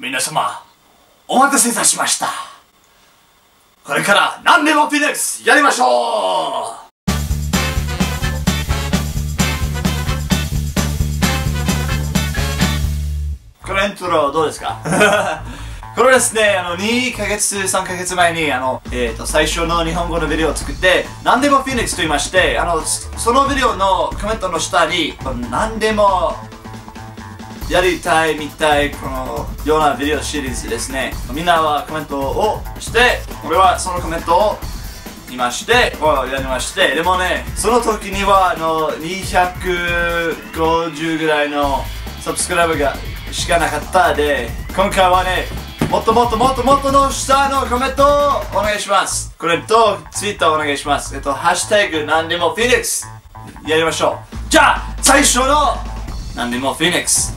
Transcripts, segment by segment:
皆様、お待たせいたしました。これから何でもフィニックスやりましょうこのイントロどうですか？これですね、あの、2ヶ月、3ヶ月前に、あの、えっ、ー、と、最初の日本語のビデオを作って、何でもフィニックスと言いまして、あの、そのビデオのコメントの下に、何でもやりたいみたい、このようなビデオシリーズですね。みんなはコメントをして、俺はそのコメントを見まして、やりまして、でもね、その時には、あの、250ぐらいのサブスクライバーがしかなかったで、今回はね、もっともっともっともっとの下のコメントをお願いします。これと、ツイッターお願いします。えっと、ハッシュタグ何でもフィニックスやりましょう。じゃあ、最初の何でもフィニックス。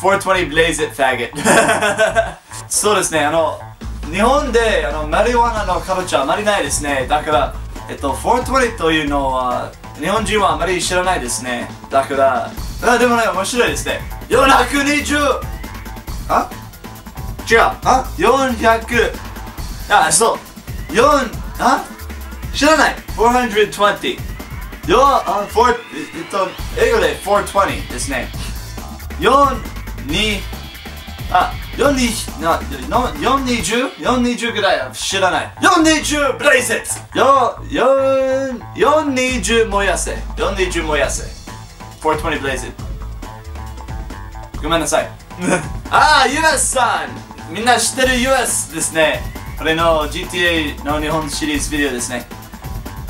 420 blaze it faggot そうですね、あの、日本であのマリワナのカルチャーあまりないですね。だから、えっと、420というのは日本人はあまり知らないですね。だから、あでもね、面白いですね。420! あ？違う。あ ?400! あ、そう。4、あ？知らない。420. よ、あ、4、えっと、英語で420ですね。4、2、あ、42、な、420? 420ぐらい知らない。420ブレイセットよ、4、420燃やせ。420燃やせ。420ブレイセットごめんなさい。ああ、US さんみんな知ってる US ですね。これの GTA の日本シリーズビデオですね。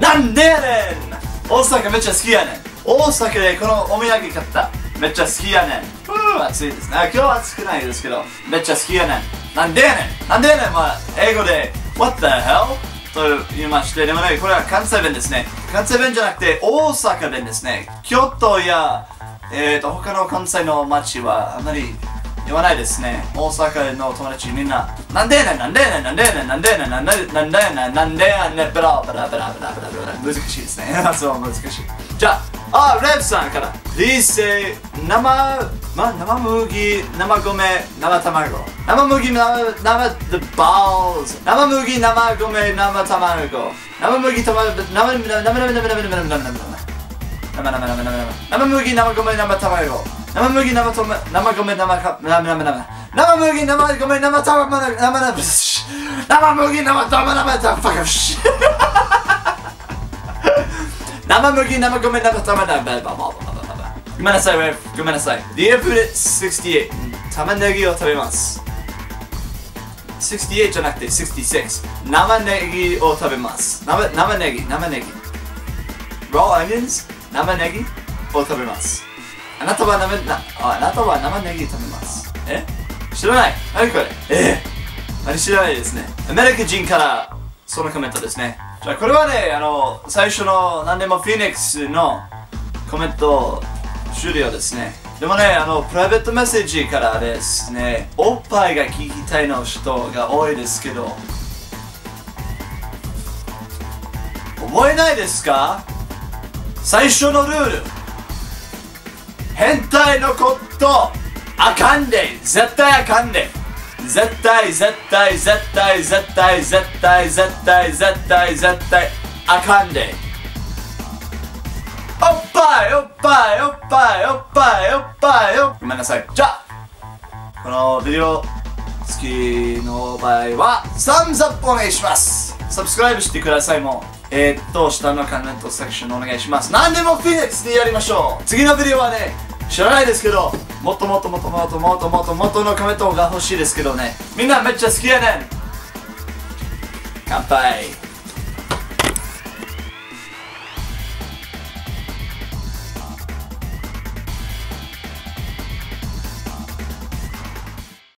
なんでやねん大阪めっちゃ好きやねん。大阪でこのお土産買った。めっちゃ好きやねん。ふぅ、暑いですね。今日は暑くないですけど、めっちゃ好きやねん。なんでやねんなんでやねんまあ、英語で、What the hell? と言いまして、でもね、これは関西弁ですね。関西弁じゃなくて、大阪弁ですね。京都や、えーと、他の関西の町はあまり言わないですね。大阪の友達みんな、なんでやねん、なんでやねん、なんでやねん、なんでやねん、なんでやねん、なんでやねん、なんでね、ブラブラブラブラブラブラ。難しいですね。そう、難しい。じゃあ、あ、レブさんから。Please say 生、ま、生麦、生米、生卵。生麦、生、生、the balls。生麦、生米、生卵。生麦、生、生、生、生、生、生、生、生、生、生、生、生、生、生、生、生麦生米生卵生麦生米生卵生麦生米生生卵生生麦生卵生ファカシ生麦生米生卵ごめんなさい、ウェフ。ごめんなさい。Dear Put 68玉ねぎを食べます。68じゃなくて66。生ネギを食べます。生生ネギ、生ネギ。Raw onions? 生ネギを食べますあなたは生な。あなたは生ネギ食べます。え？知らない。何これ？え？ー、何知らないですね。アメリカ人からそのコメントですね。じゃあこれはねあの最初の何でもフィニックスのコメント終了ですね。でもね、あの、プライベートメッセージからですね、おっぱいが聞きたいの人が多いですけど、覚えないですか？最初のルール。変態のこと。あかんで絶対あかんで絶対絶対絶対絶対絶対絶対絶対絶対あかんでおっぱいおっぱいおっぱいおっぱいおっぱいおごめんなさい。じゃあこのビデオ好きの場合はサムズアップお願いします。サブスクライブしてくださいもう。えー、っと、下のコメントセクションお願いします。何でもフィニックスでやりましょう次のビデオはね、知らないですけど、もっともっともっともっともっともっともっとのコメントが欲しいですけどね。みんなめっちゃ好きやねん乾杯